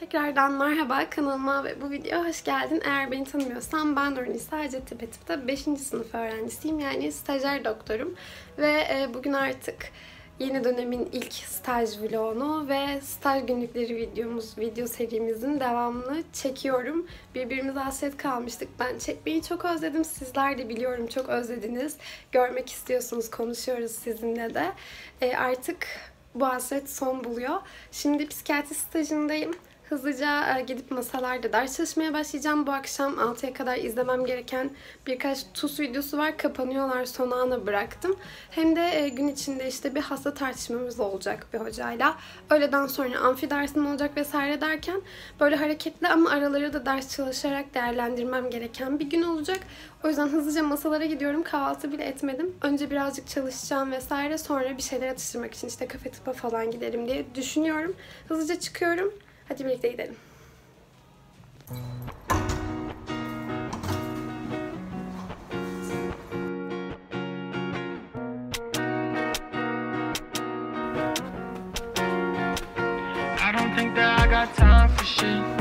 Tekrardan merhaba kanalıma ve bu videoya hoş geldin. Eğer beni tanımıyorsan ben Nurnisa Hacettepe Tıp'ta 5. sınıf öğrencisiyim. Yani stajyer doktorum. Ve e, bugün artık yeni dönemin ilk staj vlogunu ve staj günlükleri videomuz, video serimizin devamını çekiyorum. Birbirimize hasret kalmıştık. Ben çekmeyi çok özledim. Sizler de biliyorum çok özlediniz. Görmek istiyorsunuz, konuşuyoruz sizinle de. E, artık bu hasret son buluyor. Şimdi psikiyatri stajındayım. Hızlıca e, gidip masalarda ders çalışmaya başlayacağım. Bu akşam 6'ya kadar izlemem gereken birkaç TUS videosu var. Kapanıyorlar son ana bıraktım. Hem de e, gün içinde işte bir hasta tartışmamız olacak bir hocayla. Öğleden sonra amfi dersim olacak vesaire derken böyle hareketli ama araları da ders çalışarak değerlendirmem gereken bir gün olacak. O yüzden hızlıca masalara gidiyorum. Kahvaltı bile etmedim. Önce birazcık çalışacağım vesaire. Sonra bir şeyler atıştırmak için işte kafe tıpa falan giderim diye düşünüyorum. Hızlıca çıkıyorum. Hadi birlikte gidelim. I don't think that I got time for shit.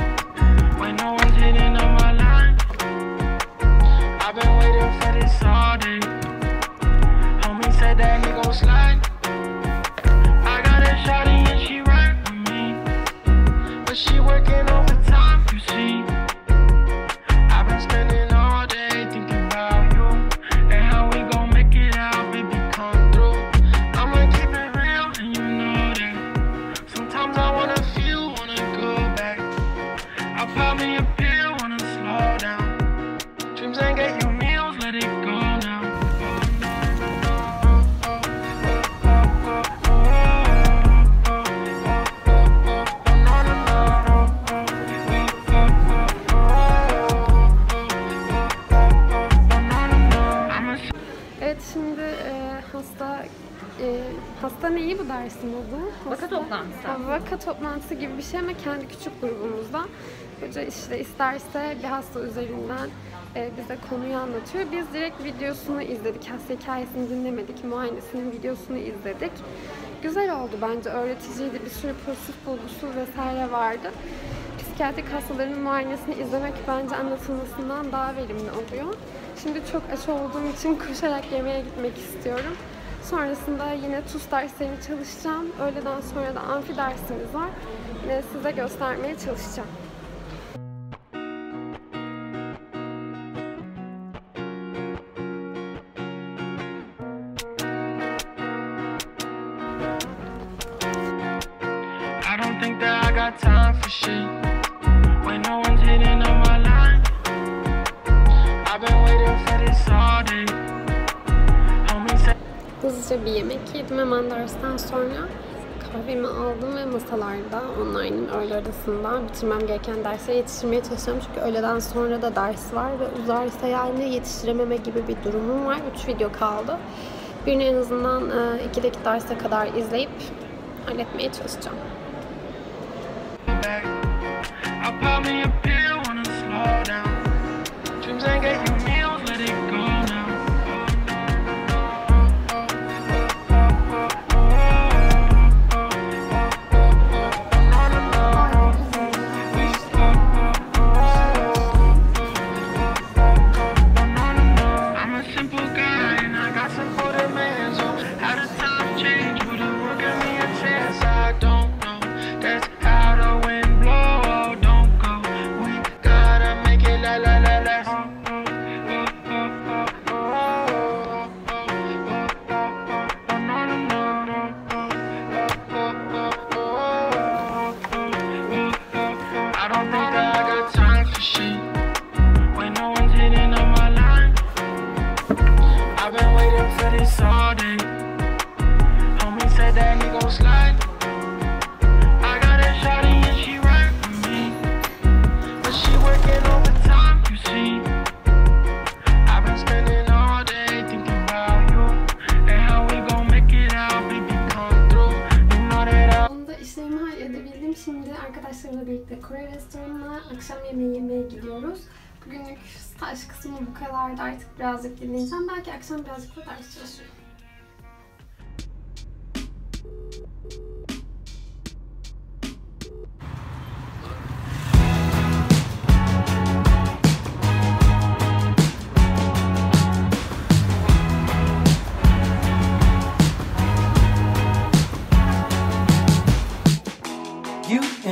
Hasta neyi bu dersin adı? Vaka toplantısı. Ha, vaka toplantısı gibi bir şey ama kendi küçük grubumuzda. Hoca işte isterse bir hasta üzerinden e, bize konuyu anlatıyor. Biz direkt videosunu izledik. Hasta hikayesini dinlemedik. Muayenesinin videosunu izledik. Güzel oldu bence. Öğreticiydi. Bir sürü pozitif bulgusu vesaire vardı. Psikiyatrik hastaların muayenesini izlemek bence anlatılmasından daha verimli oluyor. Şimdi çok aç olduğum için koşarak yemeğe gitmek istiyorum. Sonrasında yine TUS derslerini çalışacağım. Öğleden sonra da amfi dersimiz var. Yine size göstermeye çalışacağım. I don't think that I got time for shit. Hızlıca bir yemek yedim hemen dersten sonra. Kahvemi aldım ve masalarda online'ın öğle arasında bitirmem gereken derslere yetiştirmeye çalışacağım. Çünkü öğleden sonra da ders var ve uzarsa yani yetiştirememe gibi bir durumum var. 3 video kaldı. Birini en azından 2'deki derse kadar izleyip halletmeye çalışacağım. Şimdi arkadaşlarımla birlikte Kore restoranına akşam yemeği yemeye gidiyoruz. Bugünlük staj kısmı bu kadardı. Artık birazcık dinleneceğim. Belki akşam birazcık da ders çalışırım.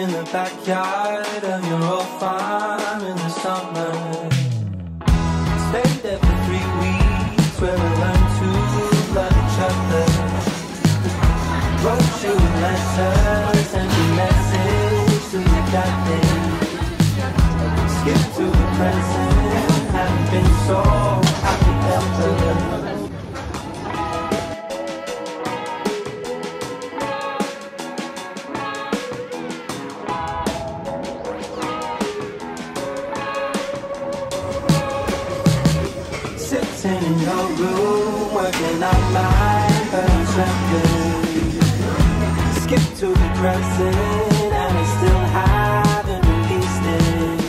In the backyard of your old farm in the summer. Stayed there for three weeks where we learned to love each other. Wrote you letters, sent room, working on my first. Skip to the present, and I still haven't released it.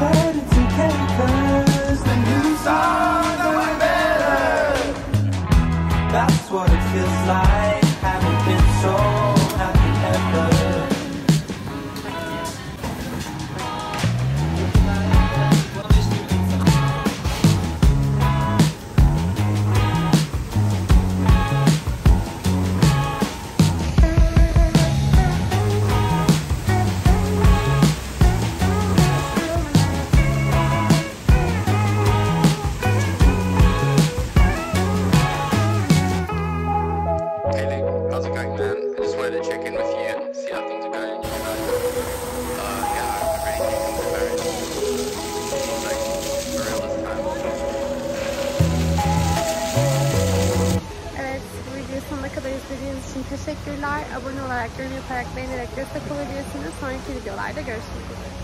But it's okay, the new songs are better. That's what it feels like. Teşekkürler. Abone olarak, yorum yaparak, beğenerek destek olabilirsiniz. Sonraki videolarda görüşmek üzere.